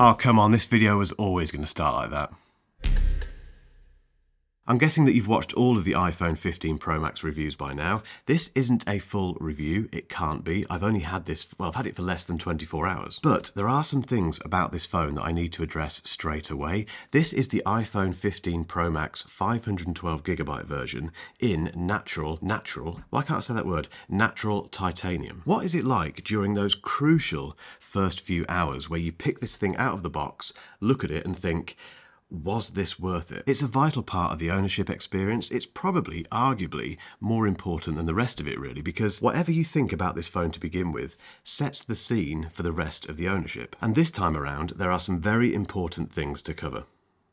Oh, come on, this video was always going to start like that. I'm guessing that you've watched all of the iPhone 15 Pro Max reviews by now. This isn't a full review, it can't be. I've only had this, well, I've had it for less than 24 hours. But there are some things about this phone that I need to address straight away. This is the iPhone 15 Pro Max 512GB version in natural, natural, why can't I say that word? Natural titanium. What is it like during those crucial first few hours where you pick this thing out of the box, look at it and think, was this worth it? It's a vital part of the ownership experience. It's probably, arguably, more important than the rest of it, really, because whatever you think about this phone to begin with sets the scene for the rest of the ownership. And this time around, there are some very important things to cover.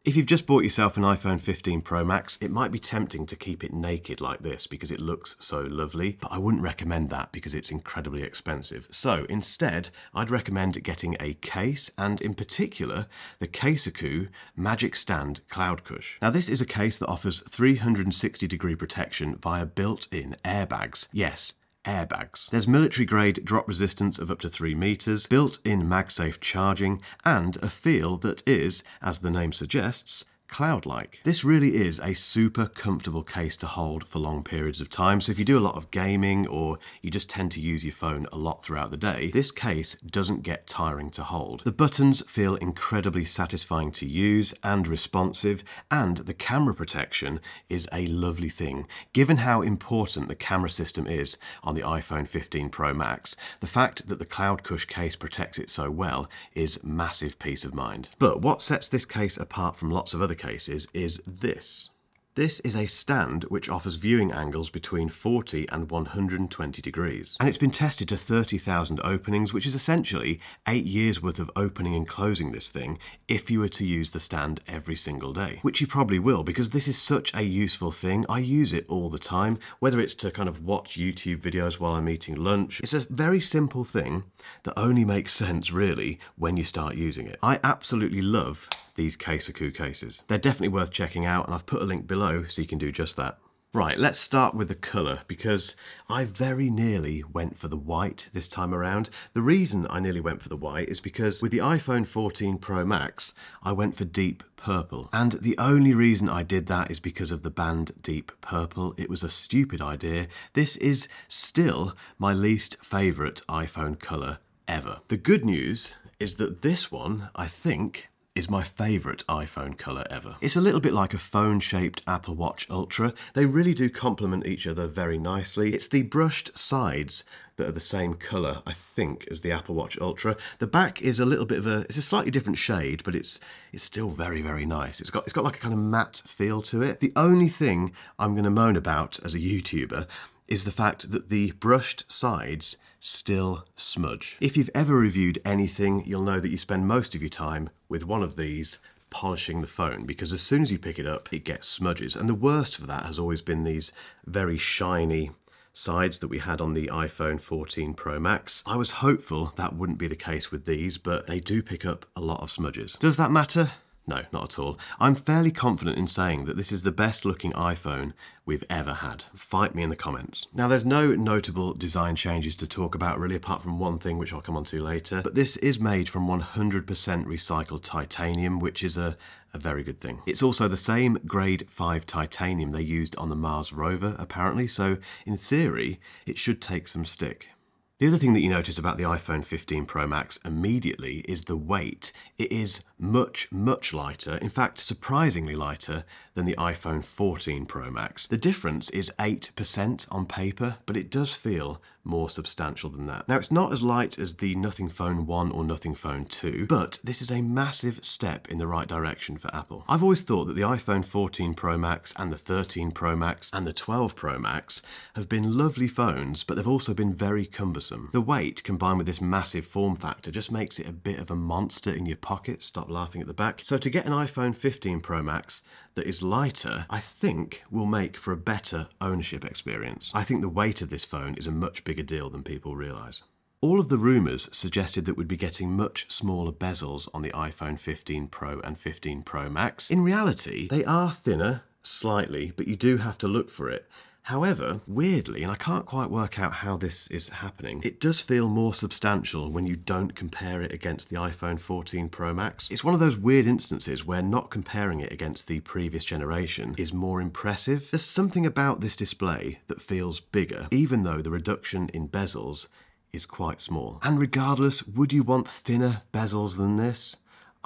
If you've just bought yourself an iPhone 15 Pro Max, it might be tempting to keep it naked like this because it looks so lovely, but I wouldn't recommend that because it's incredibly expensive. So instead, I'd recommend getting a case and in particular, the Casekoo Magic Stand CloudCush. Now this is a case that offers 360 degree protection via built-in airbags. Yes, airbags. There's military grade drop resistance of up to 3 meters, built-in MagSafe charging, and a feel that is, as the name suggests, cloud-like. This really is a super comfortable case to hold for long periods of time. So if you do a lot of gaming or you just tend to use your phone a lot throughout the day, this case doesn't get tiring to hold. The buttons feel incredibly satisfying to use and responsive, and the camera protection is a lovely thing. Given how important the camera system is on the iPhone 15 Pro Max, the fact that the CloudCush case protects it so well is massive peace of mind. But what sets this case apart from lots of other cases is this. This is a stand which offers viewing angles between 40 and 120 degrees. And it's been tested to 30,000 openings, which is essentially eight years worth of opening and closing this thing if you were to use the stand every single day. Which you probably will, because this is such a useful thing. I use it all the time, whether it's to kind of watch YouTube videos while I'm eating lunch. It's a very simple thing that only makes sense, really, when you start using it. I absolutely love these Casekoo cases. They're definitely worth checking out, and I've put a link below so you can do just that. Right, let's start with the colour because I very nearly went for the white this time around. The reason I nearly went for the white is because with the iPhone 14 Pro Max, I went for deep purple. And the only reason I did that is because of the band Deep Purple. It was a stupid idea. This is still my least favourite iPhone colour ever. The good news is that this one, I think, is my favourite iPhone colour ever. It's a little bit like a phone-shaped Apple Watch Ultra. They really do complement each other very nicely. It's the brushed sides that are the same colour, I think, as the Apple Watch Ultra. The back is a little bit of a, it's a slightly different shade, but it's it's still very, very nice. It's got, it's got like a kind of matte feel to it. The only thing I'm going to moan about as a YouTuber is the fact that the brushed sides still smudge. If you've ever reviewed anything, you'll know that you spend most of your time with one of these polishing the phone because as soon as you pick it up, it gets smudges. And the worst for that has always been these very shiny sides that we had on the iPhone 14 Pro Max. I was hopeful that wouldn't be the case with these, but they do pick up a lot of smudges. Does that matter? No, not at all. I'm fairly confident in saying that this is the best looking iPhone we've ever had. Fight me in the comments. Now there's no notable design changes to talk about really apart from one thing which I'll come on to later, but this is made from 100% recycled titanium which is a, a very good thing. It's also the same grade 5 titanium they used on the Mars rover apparently, so in theory it should take some stick. The other thing that you notice about the iPhone 15 Pro Max immediately is the weight. It is much, much lighter, in fact surprisingly lighter than the iPhone 14 Pro Max. The difference is 8% on paper, but it does feel more substantial than that. Now it's not as light as the Nothing Phone 1 or Nothing Phone 2, but this is a massive step in the right direction for Apple. I've always thought that the iPhone 14 Pro Max and the 13 Pro Max and the 12 Pro Max have been lovely phones, but they've also been very cumbersome. The weight combined with this massive form factor just makes it a bit of a monster in your pocket. Stop laughing at the back. So to get an iPhone 15 Pro Max that is lighter, I think will make for a better ownership experience. I think the weight of this phone is a much bigger deal than people realise. All of the rumours suggested that we'd be getting much smaller bezels on the iPhone 15 Pro and 15 Pro Max. In reality, they are thinner, slightly, but you do have to look for it. However, weirdly, and I can't quite work out how this is happening, it does feel more substantial when you don't compare it against the iPhone 14 Pro Max. It's one of those weird instances where not comparing it against the previous generation is more impressive. There's something about this display that feels bigger, even though the reduction in bezels is quite small. And regardless, would you want thinner bezels than this?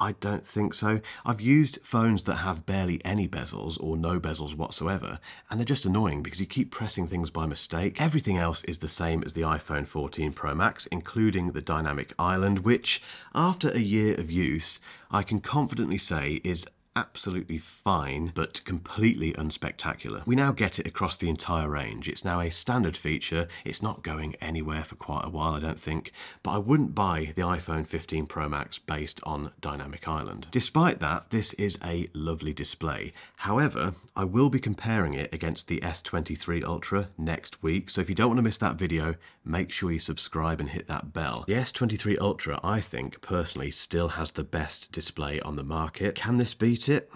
I don't think so. I've used phones that have barely any bezels or no bezels whatsoever, and they're just annoying because you keep pressing things by mistake. Everything else is the same as the iPhone 14 Pro Max, including the dynamic island, which, after a year of use, I can confidently say is absolutely fine, but completely unspectacular. We now get it across the entire range. It's now a standard feature. It's not going anywhere for quite a while, I don't think, but I wouldn't buy the iPhone 15 Pro Max based on Dynamic Island. Despite that, this is a lovely display. However, I will be comparing it against the S23 Ultra next week, so if you don't want to miss that video, make sure you subscribe and hit that bell. The S23 Ultra, I think, personally, still has the best display on the market. Can this it?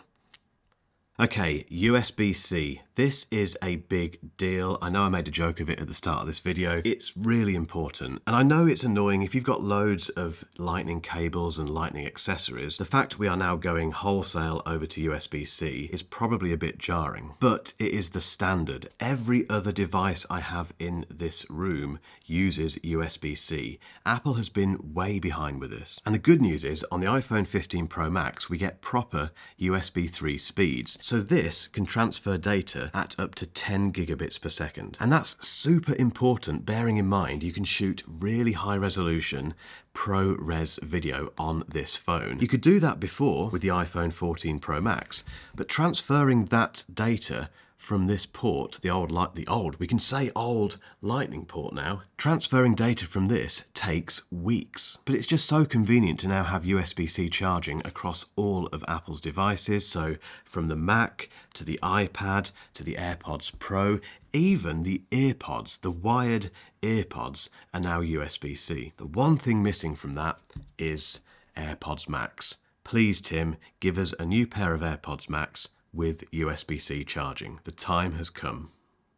Okay, USB-C. This is a big deal. I know I made a joke of it at the start of this video. It's really important. And I know it's annoying if you've got loads of lightning cables and lightning accessories. The fact we are now going wholesale over to USB-C is probably a bit jarring, but it is the standard. Every other device I have in this room uses USB-C. Apple has been way behind with this. And the good news is on the iPhone 15 Pro Max, we get proper USB 3 speeds. So this can transfer data at up to 10 gigabits per second. And that's super important, bearing in mind you can shoot really high resolution ProRes video on this phone. You could do that before with the iPhone 14 Pro Max, but transferring that data from this port, the old, the old, we can say old lightning port now, transferring data from this takes weeks. But it's just so convenient to now have USB-C charging across all of Apple's devices. So from the Mac to the iPad to the AirPods Pro, even the earpods, the wired earpods are now USB-C. The one thing missing from that is AirPods Max. Please, Tim, give us a new pair of AirPods Max with USB-C charging. The time has come.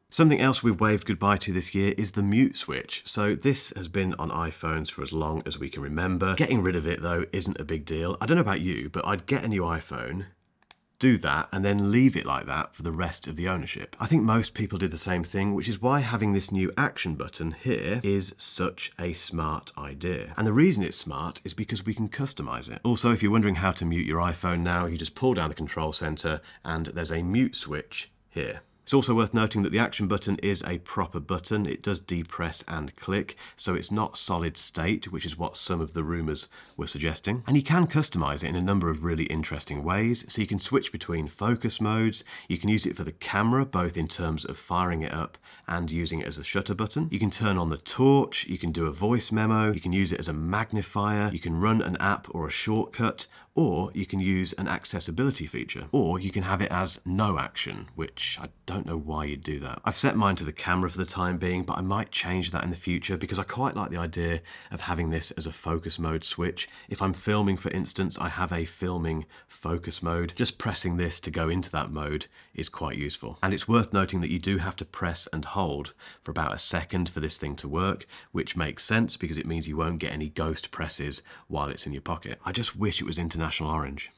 Something else we've waved goodbye to this year is the mute switch. So this has been on iPhones for as long as we can remember. Getting rid of it though isn't a big deal. I don't know about you, but I'd get a new iPhone, do that and then leave it like that for the rest of the ownership. I think most people did the same thing, which is why having this new action button here is such a smart idea. And the reason it's smart is because we can customize it. Also, if you're wondering how to mute your iPhone now, you just pull down the control center and there's a mute switch here. It's also worth noting that the action button is a proper button. It does depress and click, so it's not solid state, which is what some of the rumours were suggesting. And you can customise it in a number of really interesting ways. So you can switch between focus modes, you can use it for the camera, both in terms of firing it up and using it as a shutter button. You can turn on the torch, you can do a voice memo, you can use it as a magnifier, you can run an app or a shortcut, or you can use an accessibility feature, or you can have it as no action, which I don't know why you'd do that. I've set mine to the camera for the time being, but I might change that in the future because I quite like the idea of having this as a focus mode switch. If I'm filming, for instance, I have a filming focus mode. Just pressing this to go into that mode is quite useful. And it's worth noting that you do have to press and hold for about a second for this thing to work, which makes sense because it means you won't get any ghost presses while it's in your pocket. I just wish it was international Orange.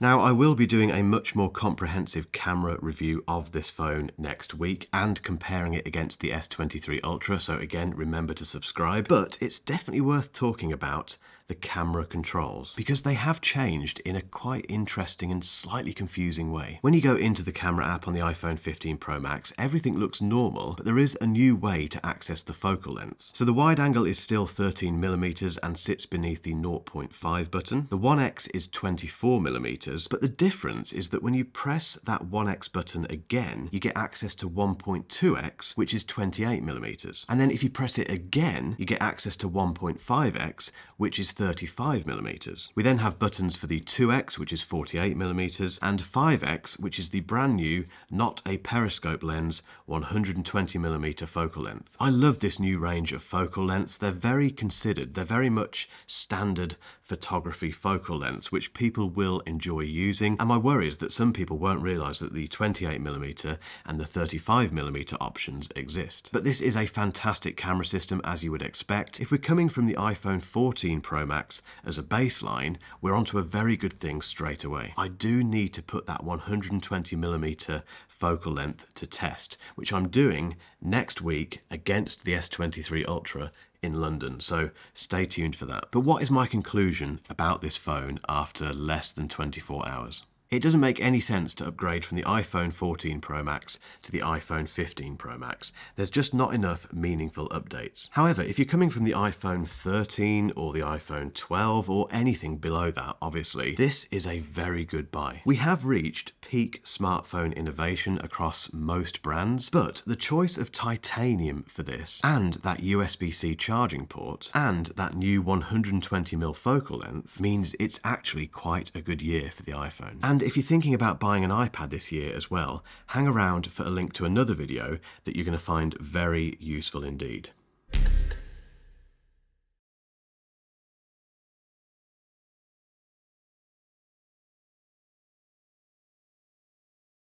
Now I will be doing a much more comprehensive camera review of this phone next week and comparing it against the S23 Ultra, so again remember to subscribe, but it's definitely worth talking about the camera controls because they have changed in a quite interesting and slightly confusing way. When you go into the camera app on the iPhone 15 Pro Max, everything looks normal, but there is a new way to access the focal lengths. So the wide angle is still 13 millimeters and sits beneath the 0.5 button. The 1X is 24 millimeters, but the difference is that when you press that 1X button again, you get access to 1.2X, which is 28 millimeters. And then if you press it again, you get access to 1.5X, which is 35 millimeters. We then have buttons for the 2x, which is 48 millimeters, and 5x, which is the brand new, not a periscope lens, 120 millimeter focal length. I love this new range of focal lengths. They're very considered. They're very much standard photography focal lengths, which people will enjoy using. And my worry is that some people won't realise that the 28mm and the 35mm options exist. But this is a fantastic camera system as you would expect. If we're coming from the iPhone 14 Pro Max as a baseline, we're onto a very good thing straight away. I do need to put that 120mm focal length to test, which I'm doing next week against the S23 Ultra in London, so stay tuned for that. But what is my conclusion about this phone after less than 24 hours? It doesn't make any sense to upgrade from the iPhone 14 Pro Max to the iPhone 15 Pro Max. There's just not enough meaningful updates. However, if you're coming from the iPhone 13 or the iPhone 12 or anything below that, obviously, this is a very good buy. We have reached peak smartphone innovation across most brands, but the choice of titanium for this and that USB-C charging port and that new 120mm focal length means it's actually quite a good year for the iPhone. And and if you're thinking about buying an iPad this year as well, hang around for a link to another video that you're going to find very useful indeed.